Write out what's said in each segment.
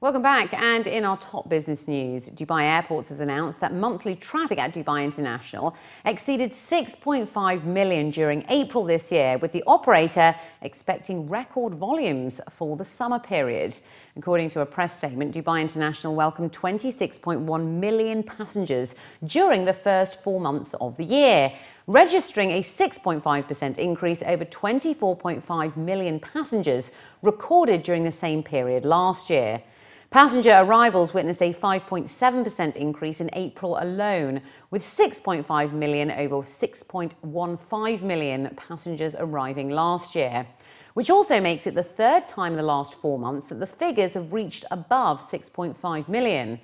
Welcome back. And in our top business news, Dubai Airports has announced that monthly traffic at Dubai International exceeded 6.5 million during April this year, with the operator expecting record volumes for the summer period. According to a press statement, Dubai International welcomed 26.1 million passengers during the first four months of the year, registering a 6.5% increase over 24.5 million passengers recorded during the same period last year. Passenger arrivals witnessed a 5.7% increase in April alone, with 6.5 million over 6.15 million passengers arriving last year, which also makes it the third time in the last four months that the figures have reached above 6.5 million.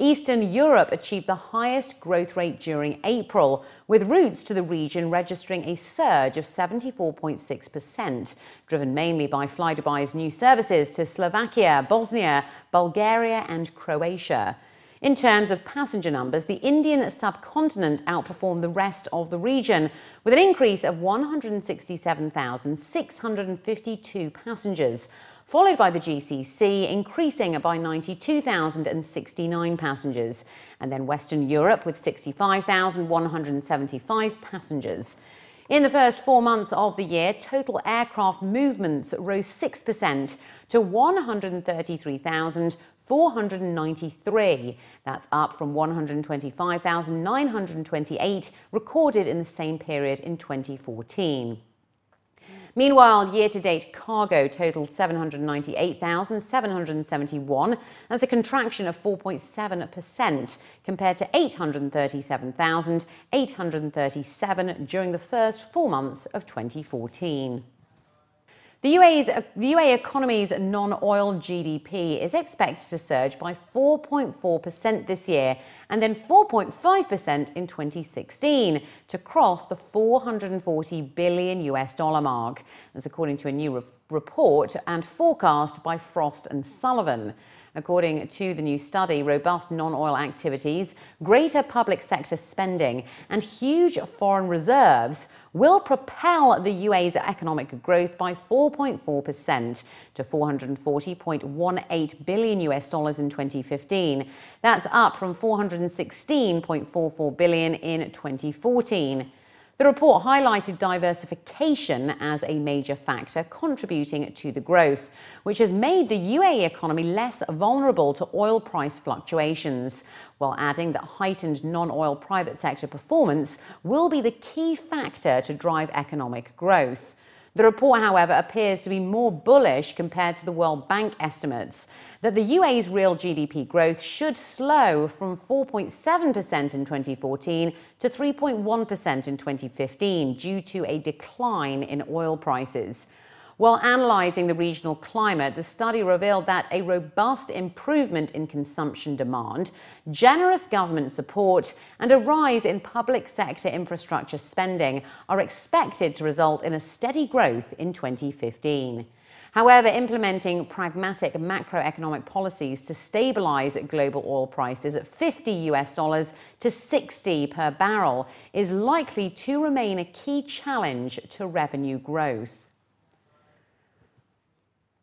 Eastern Europe achieved the highest growth rate during April, with routes to the region registering a surge of 74.6%, driven mainly by Fly Dubai's new services to Slovakia, Bosnia, Bulgaria and Croatia. In terms of passenger numbers, the Indian subcontinent outperformed the rest of the region with an increase of 167,652 passengers, followed by the GCC increasing by 92,069 passengers, and then Western Europe with 65,175 passengers. In the first four months of the year, total aircraft movements rose 6% to 133,493. That's up from 125,928 recorded in the same period in 2014. Meanwhile, year-to-date cargo totaled 798,771. That's a contraction of 4.7% compared to 837,837 during the first four months of 2014. The, the UAE economy's non-oil GDP is expected to surge by 4.4% this year and then 4.5% in 2016 to cross the 440 billion US dollar mark. That's according to a new re report and forecast by Frost and Sullivan. According to the new study, robust non-oil activities, greater public sector spending and huge foreign reserves will propel the UAE's economic growth by 4.4% to 440.18 billion US dollars in 2015. That's up from 416.44 billion in 2014. The report highlighted diversification as a major factor contributing to the growth, which has made the UAE economy less vulnerable to oil price fluctuations, while adding that heightened non-oil private sector performance will be the key factor to drive economic growth. The report, however, appears to be more bullish compared to the World Bank estimates that the UAE's real GDP growth should slow from 4.7% in 2014 to 3.1% in 2015 due to a decline in oil prices. While analysing the regional climate, the study revealed that a robust improvement in consumption demand, generous government support, and a rise in public sector infrastructure spending are expected to result in a steady growth in 2015. However, implementing pragmatic macroeconomic policies to stabilize global oil prices at 50 US dollars to 60 per barrel is likely to remain a key challenge to revenue growth.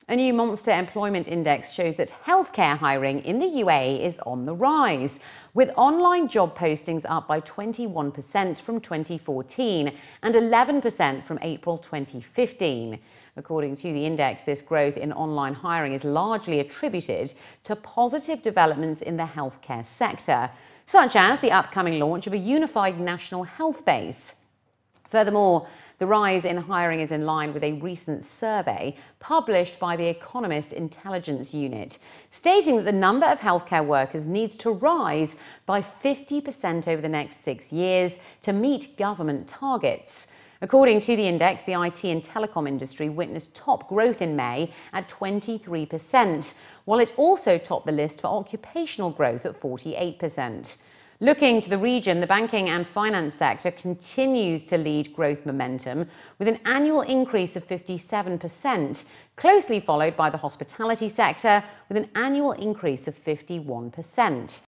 A new Monster Employment Index shows that healthcare hiring in the UAE is on the rise, with online job postings up by 21% from 2014 and 11% from April 2015. According to the index, this growth in online hiring is largely attributed to positive developments in the healthcare sector, such as the upcoming launch of a unified national health base. Furthermore, the rise in hiring is in line with a recent survey published by the Economist Intelligence Unit, stating that the number of healthcare workers needs to rise by 50% over the next six years to meet government targets. According to the index, the IT and telecom industry witnessed top growth in May at 23%, while it also topped the list for occupational growth at 48%. Looking to the region, the banking and finance sector continues to lead growth momentum with an annual increase of 57%, closely followed by the hospitality sector with an annual increase of 51%.